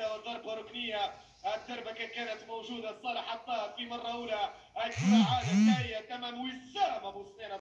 ثابته وضربه ركنيه الدربكة كانت موجودة صالح حطها في مرة أولى. الكرة عادت جاية تمام. وسام أبو